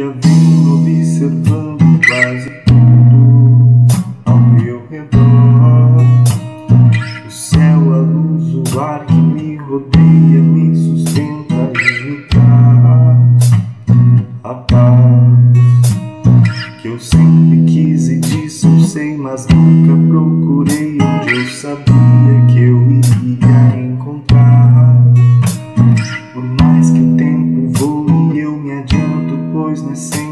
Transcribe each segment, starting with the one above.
já vim observando quase tudo ao meu redor. O céu, a luz, o ar que me rodeia, me sustenta e me traz a paz que eu sempre quis e disse eu sei, mas nunca procurei onde eu sabia. luz nesse né?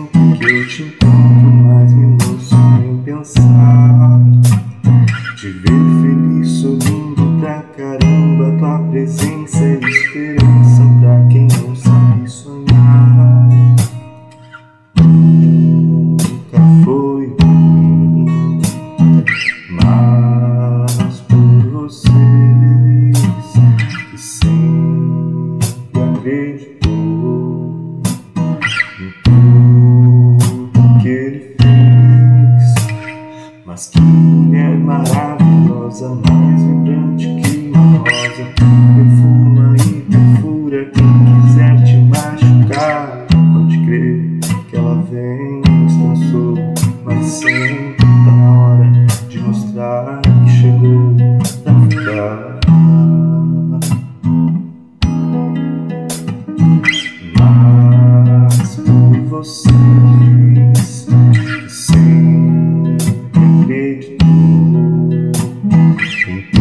Mas que mulher maravilhosa, mais vibrante que uma rosa. Musik.